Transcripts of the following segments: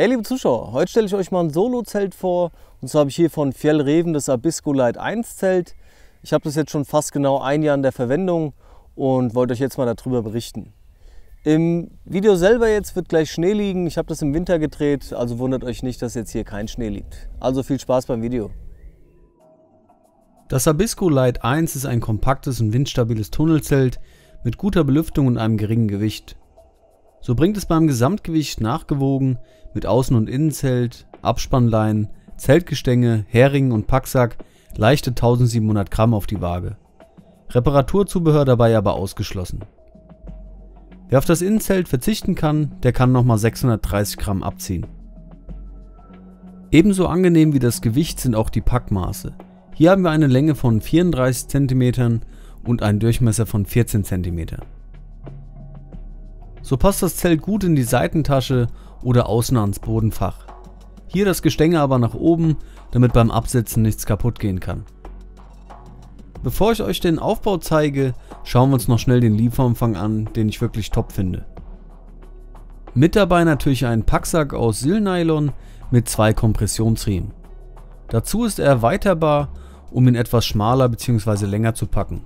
Hey liebe Zuschauer, heute stelle ich euch mal ein Solo-Zelt vor. Und zwar habe ich hier von Fjellreven das Abisko Light 1 Zelt. Ich habe das jetzt schon fast genau ein Jahr in der Verwendung und wollte euch jetzt mal darüber berichten. Im Video selber jetzt wird gleich Schnee liegen. Ich habe das im Winter gedreht, also wundert euch nicht, dass jetzt hier kein Schnee liegt. Also viel Spaß beim Video. Das Abisko Light 1 ist ein kompaktes und windstabiles Tunnelzelt mit guter Belüftung und einem geringen Gewicht. So bringt es beim Gesamtgewicht nachgewogen mit Außen- und Innenzelt, Abspannleinen, Zeltgestänge, Heringen und Packsack leichte 1700 Gramm auf die Waage. Reparaturzubehör dabei aber ausgeschlossen. Wer auf das Innenzelt verzichten kann, der kann nochmal 630 Gramm abziehen. Ebenso angenehm wie das Gewicht sind auch die Packmaße. Hier haben wir eine Länge von 34 cm und einen Durchmesser von 14 cm. So passt das Zelt gut in die Seitentasche oder außen ans Bodenfach. Hier das Gestänge aber nach oben, damit beim Absetzen nichts kaputt gehen kann. Bevor ich euch den Aufbau zeige, schauen wir uns noch schnell den Lieferumfang an, den ich wirklich top finde. Mit dabei natürlich ein Packsack aus Silnylon mit zwei Kompressionsriemen. Dazu ist er erweiterbar, um ihn etwas schmaler bzw. länger zu packen.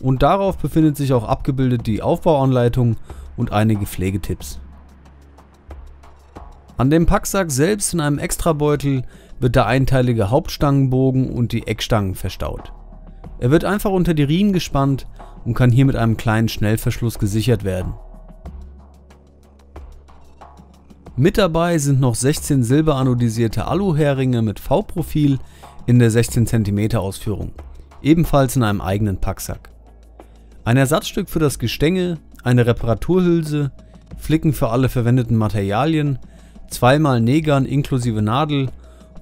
Und darauf befindet sich auch abgebildet die Aufbauanleitung und einige Pflegetipps. An dem Packsack selbst in einem Extrabeutel wird der einteilige Hauptstangenbogen und die Eckstangen verstaut. Er wird einfach unter die Riemen gespannt und kann hier mit einem kleinen Schnellverschluss gesichert werden. Mit dabei sind noch 16 silberanodisierte Aluheringe mit V-Profil in der 16 cm Ausführung, ebenfalls in einem eigenen Packsack. Ein Ersatzstück für das Gestänge, eine Reparaturhülse, Flicken für alle verwendeten Materialien, zweimal Negern inklusive Nadel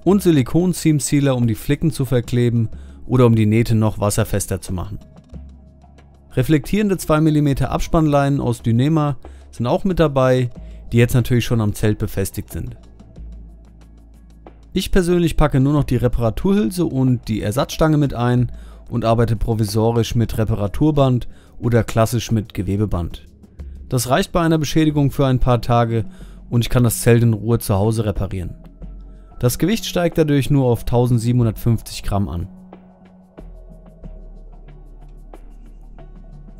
und Silikon-Seam-Sealer, um die Flicken zu verkleben oder um die Nähte noch wasserfester zu machen. Reflektierende 2 mm Abspannleinen aus Dynema sind auch mit dabei, die jetzt natürlich schon am Zelt befestigt sind. Ich persönlich packe nur noch die Reparaturhülse und die Ersatzstange mit ein und arbeite provisorisch mit Reparaturband oder klassisch mit Gewebeband. Das reicht bei einer Beschädigung für ein paar Tage und ich kann das Zelt in Ruhe zu Hause reparieren. Das Gewicht steigt dadurch nur auf 1750 Gramm an.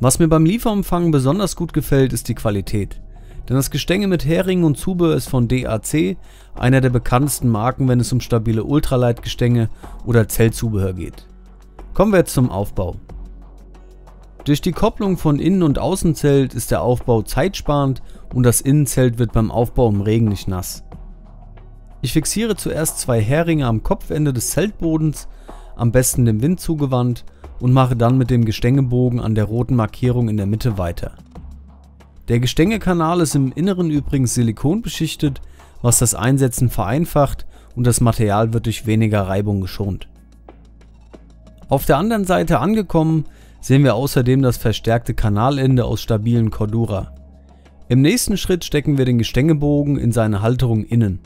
Was mir beim Lieferumfang besonders gut gefällt, ist die Qualität. Denn das Gestänge mit Heringen und Zubehör ist von DAC, einer der bekanntesten Marken, wenn es um stabile Ultraleitgestänge oder Zeltzubehör geht. Kommen wir jetzt zum Aufbau. Durch die Kopplung von Innen- und Außenzelt ist der Aufbau zeitsparend und das Innenzelt wird beim Aufbau im Regen nicht nass. Ich fixiere zuerst zwei Heringe am Kopfende des Zeltbodens, am besten dem Wind zugewandt und mache dann mit dem Gestängebogen an der roten Markierung in der Mitte weiter. Der Gestängekanal ist im Inneren übrigens silikonbeschichtet, was das Einsetzen vereinfacht und das Material wird durch weniger Reibung geschont. Auf der anderen Seite angekommen sehen wir außerdem das verstärkte Kanalende aus stabilen Cordura. Im nächsten Schritt stecken wir den Gestängebogen in seine Halterung innen.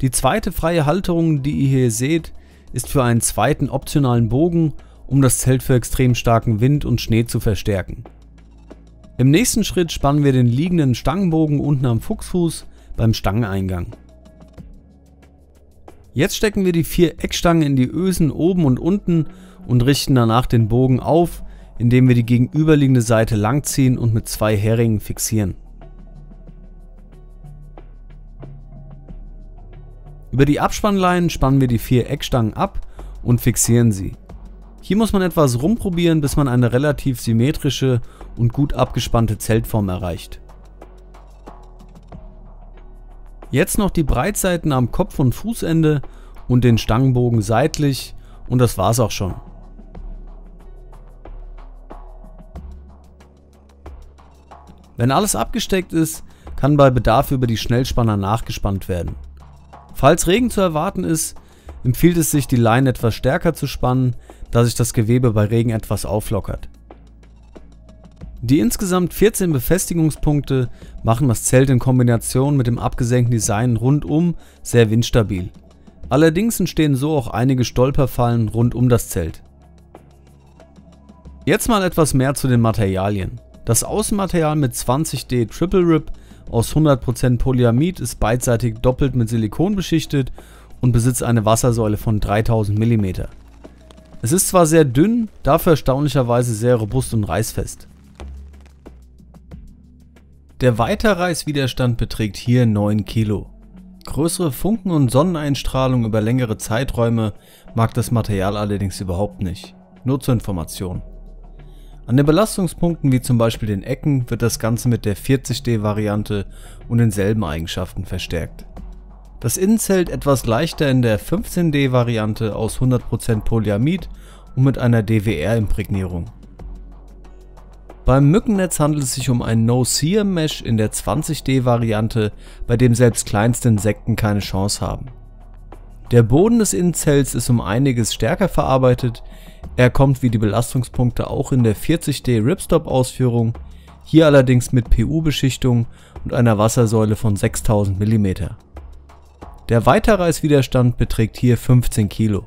Die zweite freie Halterung, die ihr hier seht, ist für einen zweiten optionalen Bogen, um das Zelt für extrem starken Wind und Schnee zu verstärken. Im nächsten Schritt spannen wir den liegenden Stangenbogen unten am Fuchsfuß beim Stangeneingang. Jetzt stecken wir die vier Eckstangen in die Ösen oben und unten und richten danach den Bogen auf, indem wir die gegenüberliegende Seite langziehen und mit zwei Heringen fixieren. Über die Abspannleinen spannen wir die vier Eckstangen ab und fixieren sie. Hier muss man etwas rumprobieren, bis man eine relativ symmetrische und gut abgespannte Zeltform erreicht. Jetzt noch die Breitseiten am Kopf- und Fußende und den Stangenbogen seitlich und das war's auch schon. Wenn alles abgesteckt ist, kann bei Bedarf über die Schnellspanner nachgespannt werden. Falls Regen zu erwarten ist, empfiehlt es sich die Leine etwas stärker zu spannen, da sich das Gewebe bei Regen etwas auflockert. Die insgesamt 14 Befestigungspunkte machen das Zelt in Kombination mit dem abgesenkten Design rundum sehr windstabil. Allerdings entstehen so auch einige Stolperfallen rund um das Zelt. Jetzt mal etwas mehr zu den Materialien. Das Außenmaterial mit 20D Triple Rip aus 100% Polyamid, ist beidseitig doppelt mit Silikon beschichtet und besitzt eine Wassersäule von 3000 mm. Es ist zwar sehr dünn, dafür erstaunlicherweise sehr robust und reißfest. Der Weiterreißwiderstand beträgt hier 9 Kilo. Größere Funken und Sonneneinstrahlung über längere Zeiträume mag das Material allerdings überhaupt nicht. Nur zur Information. An den Belastungspunkten wie zum Beispiel den Ecken wird das Ganze mit der 40D Variante und denselben Eigenschaften verstärkt. Das Innenzelt etwas leichter in der 15D Variante aus 100% Polyamid und mit einer DWR-Imprägnierung. Beim Mückennetz handelt es sich um ein No-Sear-Mesh in der 20D-Variante, bei dem selbst kleinste Insekten keine Chance haben. Der Boden des Innenzells ist um einiges stärker verarbeitet, er kommt wie die Belastungspunkte auch in der 40D Ripstop-Ausführung, hier allerdings mit PU-Beschichtung und einer Wassersäule von 6000 mm. Der Weiterreißwiderstand beträgt hier 15 Kg.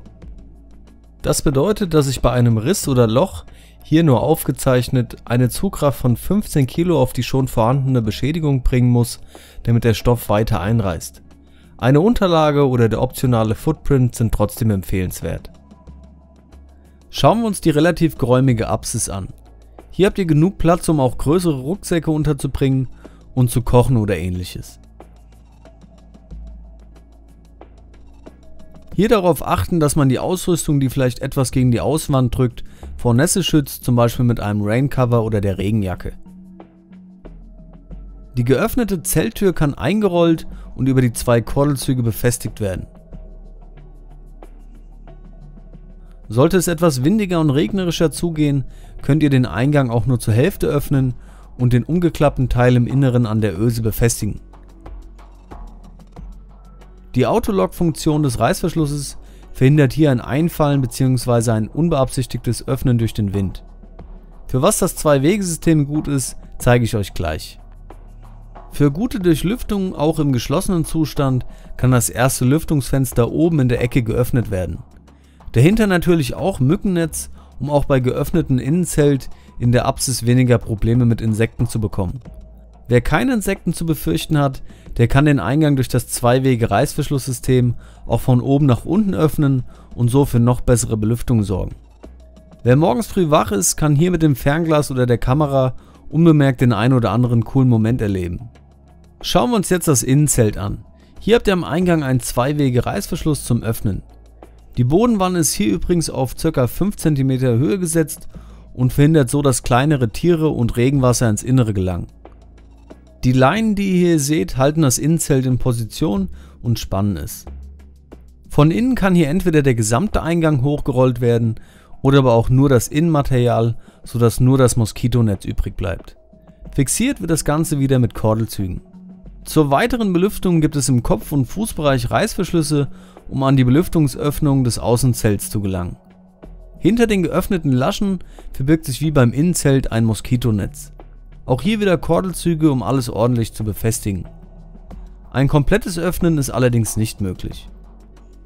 Das bedeutet, dass ich bei einem Riss oder Loch hier nur aufgezeichnet, eine Zugkraft von 15 Kilo auf die schon vorhandene Beschädigung bringen muss, damit der Stoff weiter einreißt. Eine Unterlage oder der optionale Footprint sind trotzdem empfehlenswert. Schauen wir uns die relativ geräumige Apsis an. Hier habt ihr genug Platz, um auch größere Rucksäcke unterzubringen und zu kochen oder ähnliches. Hier darauf achten, dass man die Ausrüstung, die vielleicht etwas gegen die Außenwand drückt, vor Nässe schützt, zum Beispiel mit einem Raincover oder der Regenjacke. Die geöffnete Zelttür kann eingerollt und über die zwei Kordelzüge befestigt werden. Sollte es etwas windiger und regnerischer zugehen, könnt ihr den Eingang auch nur zur Hälfte öffnen und den umgeklappten Teil im Inneren an der Öse befestigen. Die Autolock-Funktion des Reißverschlusses verhindert hier ein Einfallen bzw. ein unbeabsichtigtes Öffnen durch den Wind. Für was das Zwei-Wege-System gut ist, zeige ich euch gleich. Für gute Durchlüftung auch im geschlossenen Zustand kann das erste Lüftungsfenster oben in der Ecke geöffnet werden. Dahinter natürlich auch Mückennetz, um auch bei geöffneten Innenzelt in der Apsis weniger Probleme mit Insekten zu bekommen. Wer keine Insekten zu befürchten hat, der kann den Eingang durch das Zwei-Wege-Reißverschlusssystem auch von oben nach unten öffnen und so für noch bessere Belüftung sorgen. Wer morgens früh wach ist, kann hier mit dem Fernglas oder der Kamera unbemerkt den ein oder anderen coolen Moment erleben. Schauen wir uns jetzt das Innenzelt an. Hier habt ihr am Eingang einen Zwei-Wege-Reißverschluss zum Öffnen. Die Bodenwanne ist hier übrigens auf ca. 5 cm Höhe gesetzt und verhindert so, dass kleinere Tiere und Regenwasser ins Innere gelangen. Die Leinen, die ihr hier seht, halten das Innenzelt in Position und spannen es. Von innen kann hier entweder der gesamte Eingang hochgerollt werden oder aber auch nur das Innenmaterial, sodass nur das Moskitonetz übrig bleibt. Fixiert wird das Ganze wieder mit Kordelzügen. Zur weiteren Belüftung gibt es im Kopf- und Fußbereich Reißverschlüsse, um an die Belüftungsöffnung des Außenzelts zu gelangen. Hinter den geöffneten Laschen verbirgt sich wie beim Innenzelt ein Moskitonetz. Auch hier wieder Kordelzüge, um alles ordentlich zu befestigen. Ein komplettes Öffnen ist allerdings nicht möglich.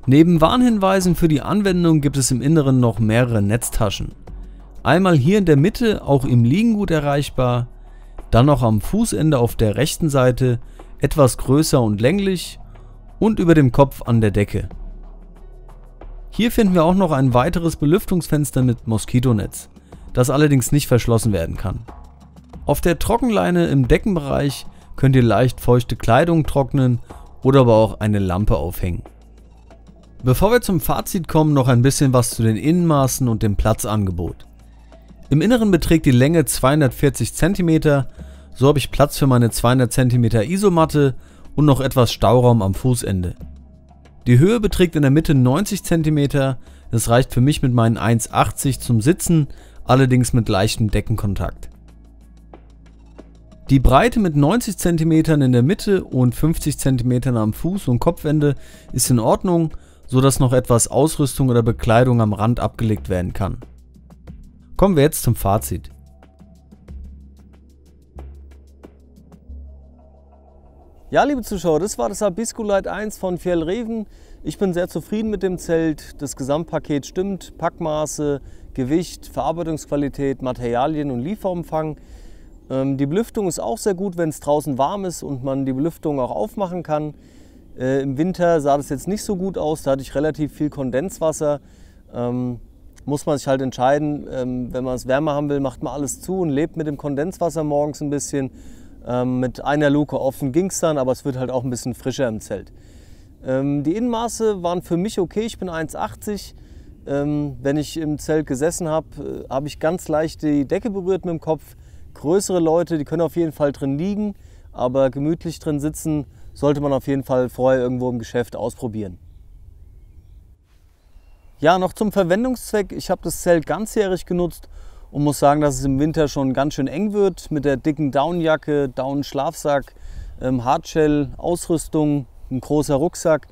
Neben Warnhinweisen für die Anwendung gibt es im Inneren noch mehrere Netztaschen. Einmal hier in der Mitte, auch im Liegen gut erreichbar, dann noch am Fußende auf der rechten Seite, etwas größer und länglich und über dem Kopf an der Decke. Hier finden wir auch noch ein weiteres Belüftungsfenster mit Moskitonetz, das allerdings nicht verschlossen werden kann. Auf der Trockenleine im Deckenbereich könnt ihr leicht feuchte Kleidung trocknen oder aber auch eine Lampe aufhängen. Bevor wir zum Fazit kommen, noch ein bisschen was zu den Innenmaßen und dem Platzangebot. Im Inneren beträgt die Länge 240 cm, so habe ich Platz für meine 200 cm Isomatte und noch etwas Stauraum am Fußende. Die Höhe beträgt in der Mitte 90 cm, das reicht für mich mit meinen 1,80 zum Sitzen, allerdings mit leichtem Deckenkontakt. Die Breite mit 90 cm in der Mitte und 50 cm am Fuß- und Kopfende ist in Ordnung, so dass noch etwas Ausrüstung oder Bekleidung am Rand abgelegt werden kann. Kommen wir jetzt zum Fazit. Ja, liebe Zuschauer, das war das Abisco Light 1 von Fjellreven. Ich bin sehr zufrieden mit dem Zelt. Das Gesamtpaket stimmt. Packmaße, Gewicht, Verarbeitungsqualität, Materialien und Lieferumfang. Ähm, die Belüftung ist auch sehr gut, wenn es draußen warm ist und man die Belüftung auch aufmachen kann. Äh, Im Winter sah das jetzt nicht so gut aus, da hatte ich relativ viel Kondenswasser. Ähm, muss man sich halt entscheiden, ähm, wenn man es wärmer haben will, macht man alles zu und lebt mit dem Kondenswasser morgens ein bisschen. Ähm, mit einer Luke offen ging es dann, aber es wird halt auch ein bisschen frischer im Zelt. Ähm, die Innenmaße waren für mich okay, ich bin 1,80. Ähm, wenn ich im Zelt gesessen habe, äh, habe ich ganz leicht die Decke berührt mit dem Kopf. Größere Leute, die können auf jeden Fall drin liegen, aber gemütlich drin sitzen sollte man auf jeden Fall vorher irgendwo im Geschäft ausprobieren. Ja, noch zum Verwendungszweck. Ich habe das Zelt ganzjährig genutzt und muss sagen, dass es im Winter schon ganz schön eng wird mit der dicken Downjacke, Down-Schlafsack, ähm, Hardshell-Ausrüstung, ein großer Rucksack.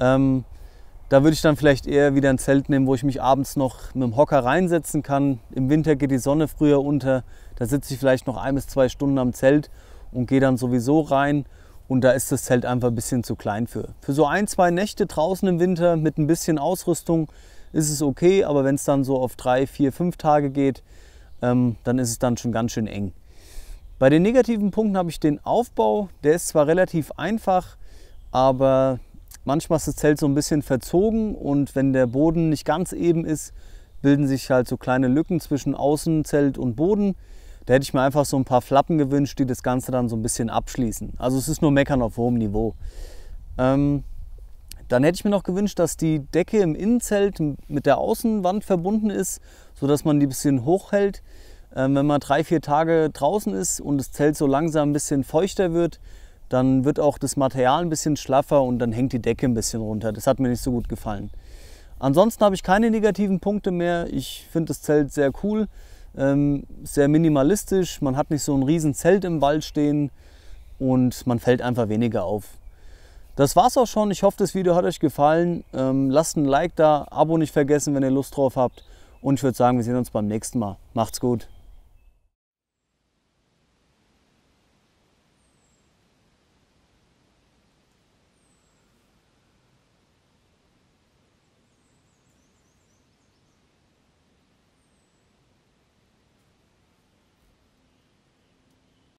Ähm, da würde ich dann vielleicht eher wieder ein Zelt nehmen, wo ich mich abends noch mit dem Hocker reinsetzen kann. Im Winter geht die Sonne früher unter. Da sitze ich vielleicht noch ein bis zwei Stunden am Zelt und gehe dann sowieso rein und da ist das Zelt einfach ein bisschen zu klein für. Für so ein, zwei Nächte draußen im Winter mit ein bisschen Ausrüstung ist es okay, aber wenn es dann so auf drei, vier, fünf Tage geht, ähm, dann ist es dann schon ganz schön eng. Bei den negativen Punkten habe ich den Aufbau, der ist zwar relativ einfach, aber manchmal ist das Zelt so ein bisschen verzogen und wenn der Boden nicht ganz eben ist, bilden sich halt so kleine Lücken zwischen Außenzelt und Boden. Da hätte ich mir einfach so ein paar Flappen gewünscht, die das Ganze dann so ein bisschen abschließen. Also es ist nur Meckern auf hohem Niveau. Ähm, dann hätte ich mir noch gewünscht, dass die Decke im Innenzelt mit der Außenwand verbunden ist, sodass man die ein bisschen hochhält. Ähm, wenn man drei, vier Tage draußen ist und das Zelt so langsam ein bisschen feuchter wird, dann wird auch das Material ein bisschen schlaffer und dann hängt die Decke ein bisschen runter. Das hat mir nicht so gut gefallen. Ansonsten habe ich keine negativen Punkte mehr. Ich finde das Zelt sehr cool. Ähm, sehr minimalistisch, man hat nicht so ein riesen Zelt im Wald stehen und man fällt einfach weniger auf. Das war's auch schon. Ich hoffe, das Video hat euch gefallen. Ähm, lasst ein Like da, Abo nicht vergessen, wenn ihr Lust drauf habt. Und ich würde sagen, wir sehen uns beim nächsten Mal. Macht's gut.